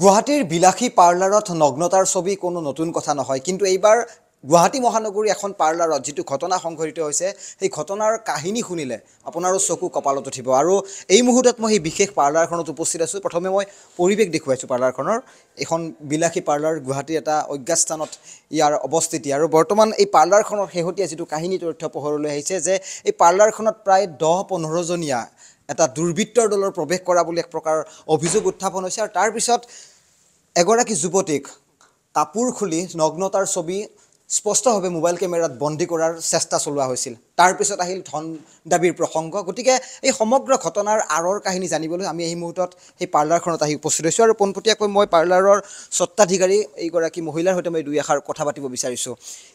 গুৱাহাটীৰ বিলাসী পাৰ্লাৰত নগ্নতাৰ ছবি কোনো নতুন কথা নহয়। কিন্তু এইবাৰ গুৱাহাটী মহানগৰীৰ এখন পাৰ্লাৰত যিটো ঘটনা সংঘটিত হৈছে সেই ঘটনাৰ কাহিনী শুনিলে আপোনাৰো চকু কপালত উঠিব। আৰু এই মুহূৰ্তত মই সেই বিশেষ পাৰ্লাৰখনত উপস্থিত আছোঁ। প্ৰথমে মই পৰিৱেশ দেখুৱাইছোঁ পাৰ্লাৰখনৰ। এখন বিলাসী পাৰ্লাৰ গুৱাহাটীৰ এটা অজ্ঞাত স্থানত ইয়াৰ অৱস্থিতি। আৰু বৰ্তমান এই পাৰ্লাৰখনৰ শেহতীয়া যিটো কাহিনী তথ্য পোহৰলৈ আহিছে যে এই পাৰ্লাৰখনত প্ৰায় দহ পোন্ধৰজনীয়া এটা দুৰ্বৃত্তৰ দলৰ প্ৰৱেশ কৰা বুলি এক প্ৰকাৰ অভিযোগ উত্থাপন হৈছে। আৰু তাৰপিছত এগৰাকী যুৱতীক কাপোৰ খুলি নগ্নতাৰ ছবি স্পষ্টভাৱে মোবাইল কেমেৰাত বন্দী কৰাৰ চেষ্টা চলোৱা হৈছিল। তাৰপিছত আহিল ধন দাবীৰ প্ৰসংগ। গতিকে এই সমগ্ৰ ঘটনাৰ আঁৰৰ কাহিনী জানিবলৈ আমি এই মুহূৰ্তত সেই পাৰ্লাৰখনত আহি উপস্থিত হৈছোঁ। আৰু পোনপটীয়াকৈ মই পাৰ্লাৰৰ স্বত্বাধিকাৰী এইগৰাকী মহিলাৰ সৈতে মই দুই এষাৰ কথা পাতিব বিচাৰিছোঁ।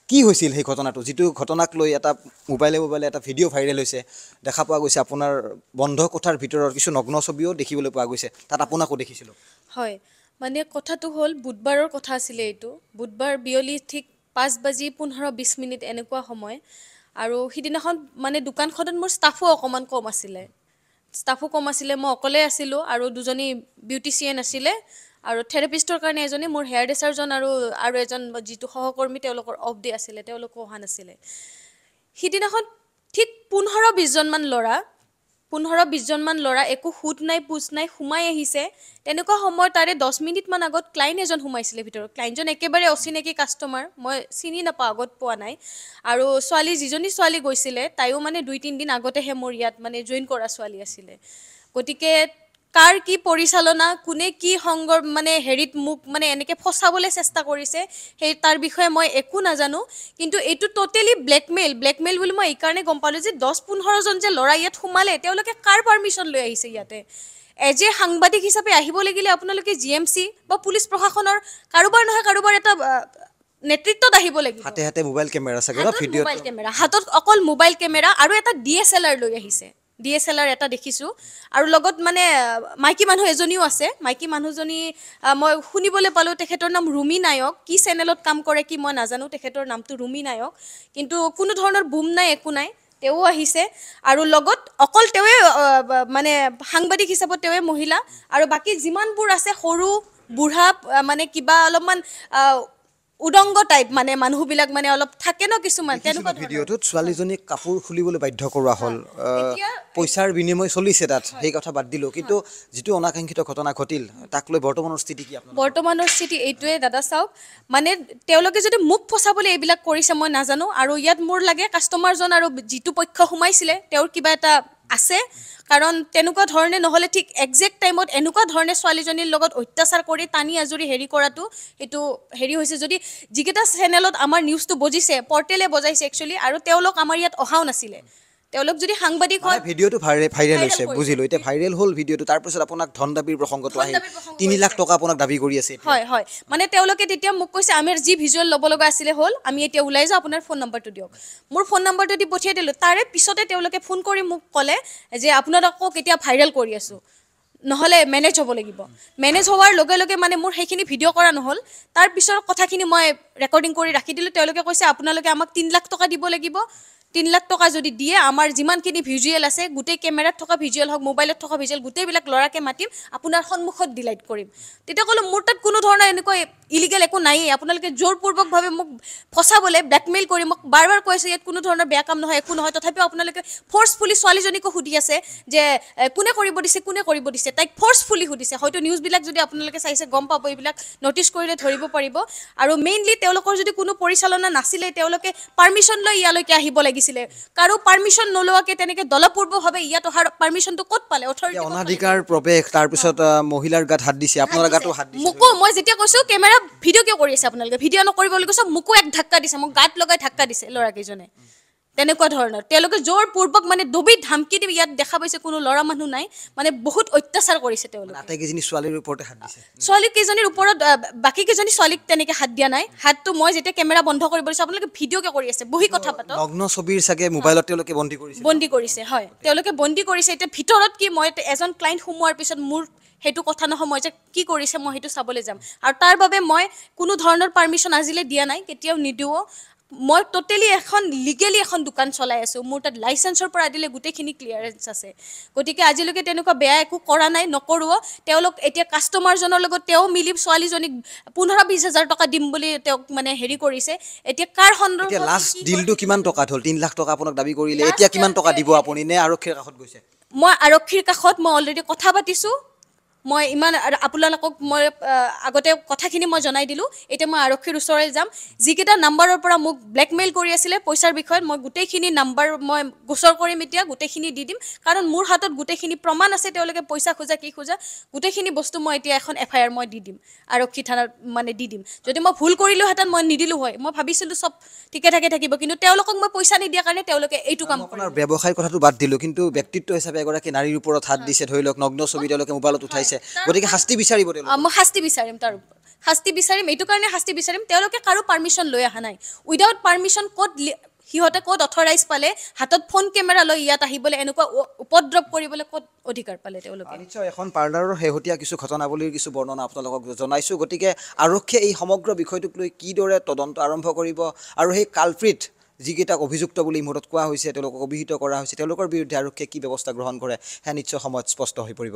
কি হৈছিল সেই ঘটনাটো? যিটো ঘটনাক লৈ এটা মোবাইলে মোবাইলে এটা ভিডিঅ' ভাইৰেল হৈছে দেখা পোৱা গৈছে। আপোনাৰ বন্ধ কোঠাৰ ভিতৰৰ কিছু নগ্ন ছবিও দেখিবলৈ পোৱা গৈছে। তাত আপোনাকো দেখিছিলোঁ। হয় মানে কথাটো হ'ল বুধবাৰৰ কথা আছিলে এইটো। বুধবাৰ বিয়লি ঠিক পাঁচ বাজি পোন্ধৰ বিছ মিনিট এনেকুৱা সময়। আৰু সিদিনাখন মানে দোকানখনত মোৰ ষ্টাফো অকণমান কম আছিলে। ষ্টাফো কম আছিলে মই অকলে আছিলোঁ আৰু দুজনী বিউটিচিয়ান আছিলে। আৰু থেৰাপিষ্টৰ কাৰণে এজনী মোৰ হেয়াৰ ড্ৰেছাৰজন আৰু আৰু এজন যিটো সহকৰ্মী তেওঁলোকৰ অফ ডে আছিলে তেওঁলোকো অহা নাছিলে। সিদিনাখন ঠিক পোন্ধৰ বিছজনমান ল'ৰা পোন্ধৰ বিছজনমান ল'ৰা একো সোধ নাই পোচ নাই সোমাই আহিছে। তেনেকুৱা সময়ত তাৰে দহ মিনিটমান আগত ক্লাইণ্ট এজন সোমাইছিলে ভিতৰত। ক্লাইণ্টজন একেবাৰে অচিনাকি কাষ্টমাৰ মই চিনি নাপাওঁ আগত পোৱা নাই। আৰু ছোৱালী যিজনী ছোৱালী গৈছিলে তাইও মানে দুই তিনিদিন আগতেহে মোৰ ইয়াত মানে জইন কৰা ছোৱালী আছিলে। গতিকে কাৰ কি পৰিচালনা কোনে কি সংগৰ মানে হেৰিত মোক মানে এনেকৈ ফচাবলৈ চেষ্টা কৰিছে সেই তাৰ বিষয়ে মই একো নাজানো। কিন্তু এইটো ট'টেলি ব্লেকমেইল ব্লেকমেইল বুলি মই এইকাৰণে গম পালোঁ যে দহ পোন্ধৰজন যে ল'ৰা ইয়াত সোমালে তেওঁলোকে কাৰ পাৰ্মিশ্যন লৈ আহিছে ইয়াতে? এজ এ সাংবাদিক হিচাপে আহিব লাগিলে আপোনালোকে জি এম চি বা পুলিচ প্ৰশাসনৰ কাৰোবাৰ নহয় কাৰোবাৰ এটা নেতৃত্বত আহিব লাগিব। হাতে হাতে মোবাইল কেমেৰা চাগে ন হাতত ভিডিঅ'ত? মোবাইল কেমেৰা হাতত অকল মোবাইল কেমেৰা আৰু এটা ডি এছ এল আৰ লৈ আহিছে। ডি এছ এল আৰ এটা দেখিছোঁ। আৰু লগত মানে মাইকী মানুহ এজনীও আছে। মাইকী মানুহজনী মই শুনিবলৈ পালোঁ তেখেতৰ নাম ৰুমি নায়ক। কি চেনেলত কাম কৰে কি মই নাজানো তেখেতৰ নামটো ৰুমি নায়ক। কিন্তু কোনো ধৰণৰ বুম নাই একো নাই। তেওঁ আহিছে। আৰু লগত অকল তেওঁৱে মানে সাংবাদিক হিচাপত তেওঁৱে মহিলা। আৰু বাকী যিমানবোৰ আছে সৰু বুঢ়া মানে কিবা অলপমান উদংগ টাইপ মানে মানুহবিলাক মানে অলপ থাকে ন কিছুমান তেনেকুৱা ভিডিঅ'টোত ছোৱালীজনীক কাপোৰ খুলিবলৈ বাধ্য কৰোৱা হ'ল। পইচাৰ বিনিময় চলিছে তাত সেই কথা বাদ দিলোঁ। কিন্তু যিটো অনাকাংক্ষিত ঘটনা ঘটিল তাক লৈ বৰ্তমানৰ স্থিতি কি বৰ্তমানৰ স্থিতি এইটোৱে দাদা চাওক। মানে তেওঁলোকে যদি মোক ফচাবলৈ এইবিলাক কৰিছে মই নাজানো। আৰু ইয়াত মোৰ লাগে কাষ্টমাৰজন আৰু যিটো পক্ষ সোমাইছিলে তেওঁৰ কিবা এটা আছে। কাৰণ তেনেকুৱা ধৰণে নহ'লে ঠিক একজেক্ট টাইমত এনেকুৱা ধৰণে ছোৱালীজনীৰ লগত অত্যাচাৰ কৰি টানি আজৰি হেৰি কৰাটো সেইটো হেৰি হৈছে যদি যিকেইটা চেনেলত আমাৰ নিউজটো বজিছে পৰ্টেলে বজাইছে একচুৱেলি আৰু তেওঁলোক আমাৰ ইয়াত অহাও নাছিলে। তেওঁলোক যদি সাংবাদিক হয় ভিডিঅ'টো ভাইৰেল হৈছে। বুজিলোঁ। এতিয়া ভাইৰেল হ'ল ভিডিঅ'টো তাৰপিছত আপোনাক ধন দাবীৰ প্ৰসংগটো আহিল তিনি লাখ। টকা আপোনাক দাবী কৰি আছে। হয় হয়। মানে তেওঁলোকে তেতিয়া মোক কৈছে আমাৰ যি ভিজুৱেল ল'ব লগা আছিলে হ'ল আমি এতিয়া ওলাই যাওঁ আপোনাৰ ফোন নম্বৰটো দিয়ক। মোৰ ফোন নম্বৰটো দি পঠিয়াই দিলোঁ। তাৰে পিছতে তেওঁলোকে ফোন কৰি মোক ক'লে যে আপোনালোকক এতিয়া ভাইৰেল কৰি আছোঁ। নহ'লে মেনেজ হ'ব লাগিব। মেনেজ হোৱাৰ লগে লগে মানে মোৰ সেইখিনি ভিডিঅ' কৰা নহ'ল। তাৰ পিছৰ কথাখিনি মই ৰেকৰ্ডিং কৰি ৰাখি দিলোঁ। তেওঁলোকে কৈছে আপোনালোকে আমাক তিনি লাখ টকা দিব লাগিব। তিনি লাখ টকা যদি দিয়ে আমাৰ যিমানখিনি ভিজুৱেল আছে গোটেই কেমেৰাত থকা ভিজুৱেল হওক মোবাইলত থকা ভিজুৱেল গোটেইবিলাক ল'ৰাকে মাতিম আপোনাৰ সন্মুখত ডিলাইট কৰিম। তেতিয়া ক'লো মোৰ তাত কোনো ধৰণৰ এনেকুৱা ইলিগেল একো নায়েই। আপোনালোকে জোৰপূৰ্বকভাৱে মোক ফচাবলৈ ব্লেকমেইল কৰি মোক বাৰ বাৰ কৈছে ইয়াত কোনো ধৰণৰ বেয়া কাম নহয় একো নহয়। তথাপিও আপোনালোকে ফ'ৰ্চফুলি ছোৱালীজনীকো সুধি আছে যে কোনে কৰিব দিছে কোনে কৰিব দিছে? তাইক ফ'ৰ্চফুলি সুধিছে। হয়তো নিউজবিলাক যদি আপোনালোকে চাইছে গম পাব এইবিলাক ন'টিচ কৰিলে ধৰিব পাৰিব। আৰু মেইনলি তেওঁলোকৰ যদি কোনো পৰিচালনা নাছিলে তেওঁলোকে পাৰ্মিশ্যন লৈ ইয়ালৈকে আহিব লাগিছিলে। কাৰো পাৰ্মিশ্যন নোলোৱাকৈ তেনেকৈ দলপূৰ্বকভাৱে ইয়াত অহাৰ পাৰ্মিশ্যনটো ক'ত পালে? অথৰিটি অনাধিকাৰ প্ৰৱেশ তাৰপিছত মহিলাৰ গাত হাত দিছে আপোনাৰ গাতো হাত দিছে। মোকো মই যেতিয়া কৈছো কেমেৰা ভিডিঅ' কিয় কৰি আছে আপোনালোকে? ভিডিঅ' নকৰিব বুলি কৈছে মোকো এক ধাক্কা দিছে মোক গাত লগাই ধাক্কা দিছে ল'ৰাকেইজনে। তেনেকুৱা ধৰণৰ। তেওঁলোকে জোৰপূৰ্বক মানে দবি ধামকি দি ইয়াত দেখা পাইছে কোনো ল'ৰা মানুহ নাই মানে বহুত অত্যাচাৰ কৰিছে তেওঁলোকে। আটাইকেইজনী ছোৱালীৰ ওপৰতে হাত দিছে। ছোৱালী কেইজনীৰ ওপৰত আহ, বাকী কেইজনী ছোৱালীক তেনেকে হাত দিয়া নাই। হাতটো মই যেতিয়া কেমেৰা বন্ধ কৰিব দিছোঁ আপোনালোকে ভিডিঅ' কিয় কৰি আছে? বহি কথা পাতক। নগ্ন ছবিৰ চাগে মোবাইলত তেওঁলোকে বন্দী কৰিছে। বন্দী কৰিছে হয়। তেওঁলোকে বন্দী কৰিছে। এতিয়া ভিতৰত কি মই এজন ক্লাইণ্ট সোমোৱাৰ পিছত মোৰ সেইটো কথা নহয় মই যে কি কৰিছে মই সেইটো চাবলৈ যাম। আৰু তাৰ বাবে মই কোনো ধৰণৰ পাৰ্মিশ্যন আজিলৈ দিয়া নাই কেতিয়াও নিদিওঁ। মই ট'টেলি এখন লিগেলি এখন দোকান চলাই আছোঁ। মোৰ তাত লাইচেঞ্চৰ পৰা আদিলে গোটেইখিনি ক্লিয়াৰেঞ্চ আছে। গতিকে আজিলৈকে তেনেকুৱা বেয়া একো কৰা নাই নকৰোঁ তেওঁলোক এতিয়া কাষ্টমাৰজনৰ লগত তেওঁ মিলি ছোৱালীজনীক পোন্ধৰ বিছ হাজাৰ টকা দিম বুলি তেওঁক মানে হেৰি কৰিছে। এতিয়া কাৰ সন্দৰ্ভত লাষ্ট ডিলটো কিমান টকাত হ'ল তিনি লাখ টকা আপোনাক দাবী কৰিলে। এতিয়া কিমান টকা দিব আপুনি? নে আৰক্ষীৰ কাষত গৈছে? মই আৰক্ষীৰ কাষত মই অলৰেডি কথা পাতিছোঁ। মই ইমান আপোনালোকক মই আগতে কথাখিনি মই জনাই দিলোঁ। এতিয়া মই আৰক্ষীৰ ওচৰলৈ যাম। যিকেইটা নাম্বাৰৰ পৰা মোক ব্লেকমেইল কৰি আছিলে পইচাৰ বিষয়ত মই গোটেইখিনি নাম্বাৰ মই গোচৰ কৰিম এতিয়া গোটেইখিনি দি দিম। কাৰণ মোৰ হাতত গোটেইখিনি প্ৰমাণ আছে তেওঁলোকে পইচা খোজা কি খোজা গোটেইখিনি বস্তু মই এতিয়া এখন এফ আই আৰ মই দি দিম। আৰক্ষী থানাত মানে দি দিম। যদি মই ভুল কৰিলোহেঁতেন মই নিদিলোঁ হয়। মই ভাবিছিলোঁ চব ঠিকে ঠাকে থাকিব কিন্তু তেওঁলোকক মই পইচা নিদিয়াৰ কাৰণে তেওঁলোকে এইটো কাম আপোনাৰ ব্যৱসায়ৰ কথাটো বাদ দিলোঁ কিন্তু ব্যক্তিত্ব হিচাপে এগৰাকী নাৰীৰ ওপৰত হাত দিছে ধৰি লওক নগ্ন ছবি তেওঁলোকে মোবাইলত উঠাইছে। গতিকে শাস্তি বিচাৰিব মই শাস্তি বিচাৰিম তাৰ ওপৰত। শাস্তি বিচাৰিম এইটো কাৰণে শাস্তি বিচাৰিম। তেওঁলোকে কাৰো পাৰ্মিশ্যন লৈ অহা নাই। উইদাউট পাৰ্মিশ্যন ক'ত সিহঁতে ক'ত অথৰাইজ পালে? হাতত ফোন কেমেৰা লৈ ইয়াত আহিবলৈ এনেকুৱা উপদ্ৰৱ কৰিবলৈ ক'ত অধিকাৰ পালে তেওঁলোকে? নিশ্চয় এখন পাৰ্লাৰৰ শেহতীয়া কিছু ঘটনাৱলীৰ কিছু বৰ্ণনা আপোনালোকক জনাইছোঁ। গতিকে আৰক্ষীয়ে এই সমগ্ৰ বিষয়টোক লৈ কিদৰে তদন্ত আৰম্ভ কৰিব আৰু সেই কালপ্ৰিট যিকেইটাক অভিযুক্ত বুলি এই মুহূৰ্তত কোৱা হৈছে তেওঁলোকক অভিহিত কৰা হৈছে তেওঁলোকৰ বিৰুদ্ধে আৰক্ষীয়ে কি ব্যৱস্থা গ্ৰহণ কৰে সেয়া নিশ্চয় সময়ত স্পষ্ট হৈ পৰিব।